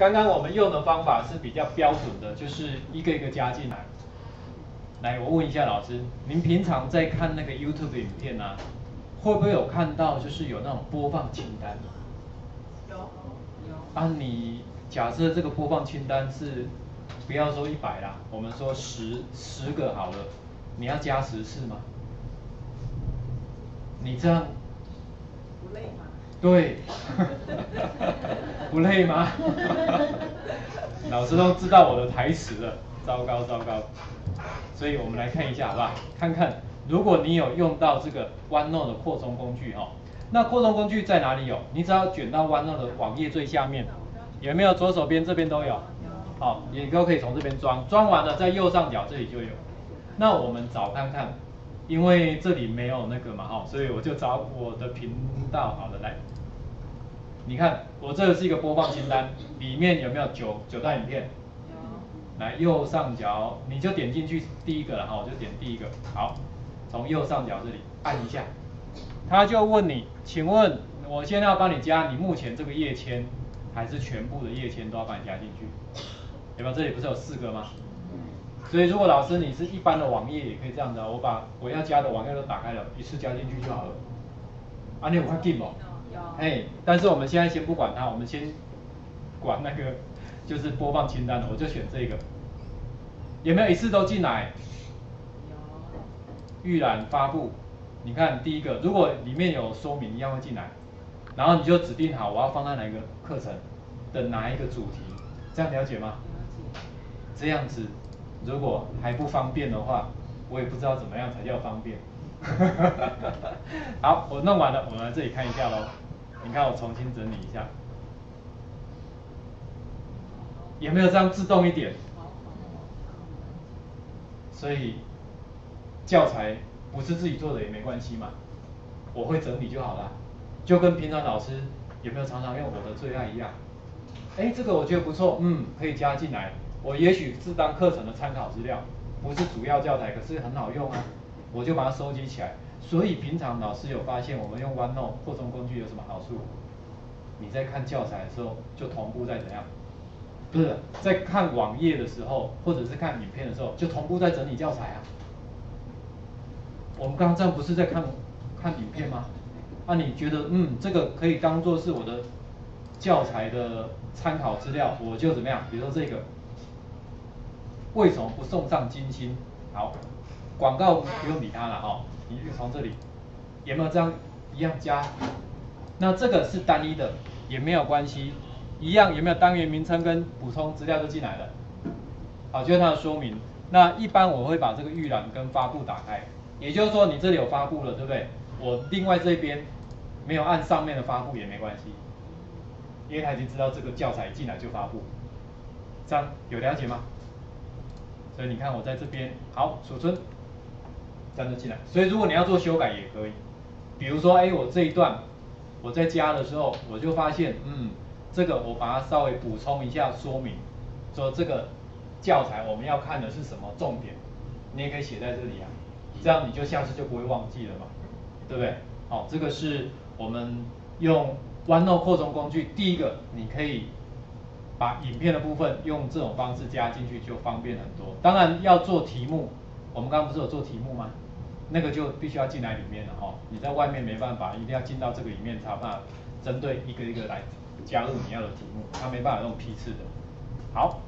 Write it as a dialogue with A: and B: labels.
A: 刚刚我们用的方法是比较标准的，就是一个一个加进来。来，我问一下老师，您平常在看那个 YouTube 影片啊，会不会有看到就是有那种播放清单？
B: 有有。
A: 啊，你假设这个播放清单是，不要说一百啦，我们说十十个好了，你要加十次吗？你这样
B: 不累吗？
A: 对，不累吗？老师都知道我的台词了，糟糕糟糕。所以我们来看一下，好不好？看看如果你有用到这个 OneNote 的扩充工具哈，那扩充工具在哪里有？你只要卷到 OneNote 的网页最下面，有没有？左手边这边都有。好，你都可以从这边装，装完了在右上角这里就有。那我们找看看，因为这里没有那个嘛哈，所以我就找我的频道，好的来。你看，我这个是一个播放清单，里面有没有九九段影片？来右上角，你就点进去第一个了哈，我就点第一个。好，从右上角这里按一下，他就问你，请问我现在要帮你加，你目前这个页签还是全部的页签都要帮你加进去？对吧？这里不是有四个吗？所以如果老师你是一般的网页也可以这样子，我把我要加的网页都打开了，一次加进去就好了。啊，你有快进吗？
B: 有。
A: 哎，但是我们现在先不管它，我们先管那个。就是播放清单的，我就选这个。有没有一次都进来？
B: 有。
A: 预览发布，你看第一个，如果里面有说明一样会进来，然后你就指定好我要放在哪一个课程的哪一个主题，这样了解吗？这样子，如果还不方便的话，我也不知道怎么样才叫方便。好，我弄完了，我们来这里看一下喽。你看我重新整理一下。有没有这样自动一点？所以教材不是自己做的也没关系嘛，我会整理就好了。就跟平常老师有没有常常用我的最爱一样，哎，这个我觉得不错，嗯，可以加进来。我也许是当课程的参考资料，不是主要教材，可是很好用啊，我就把它收集起来。所以平常老师有发现我们用 OneNote 扩充工具有什么好处？你在看教材的时候就同步在怎样？不是在看网页的时候，或者是看影片的时候，就同步在整理教材啊。我们刚刚这不是在看看影片吗？那你觉得，嗯，这个可以当做是我的教材的参考资料，我就怎么样？比如说这个，为什么不送上金星？好，广告不用理它了哈，你就从这里有没有这样一样加？那这个是单一的，也没有关系。一样有没有单元名称跟补充资料都进来了？好，就是它的说明。那一般我会把这个预览跟发布打开，也就是说你这里有发布了，对不对？我另外这边没有按上面的发布也没关系，因为他已经知道这个教材进来就发布。这样有了解吗？所以你看我在这边好储存，这样就进来。所以如果你要做修改也可以，比如说哎我这一段我在加的时候我就发现嗯。这个我把它稍微补充一下说明，说这个教材我们要看的是什么重点，你也可以写在这里啊，这样你就下次就不会忘记了嘛，对不对？好，这个是我们用 OneNote 扩充工具，第一个你可以把影片的部分用这种方式加进去就方便很多。当然要做题目，我们刚刚不是有做题目吗？那个就必须要进来里面了哈，你在外面没办法，一定要进到这个里面才办法针对一个一个来。加入你要的题目，它没办法用批次的。好。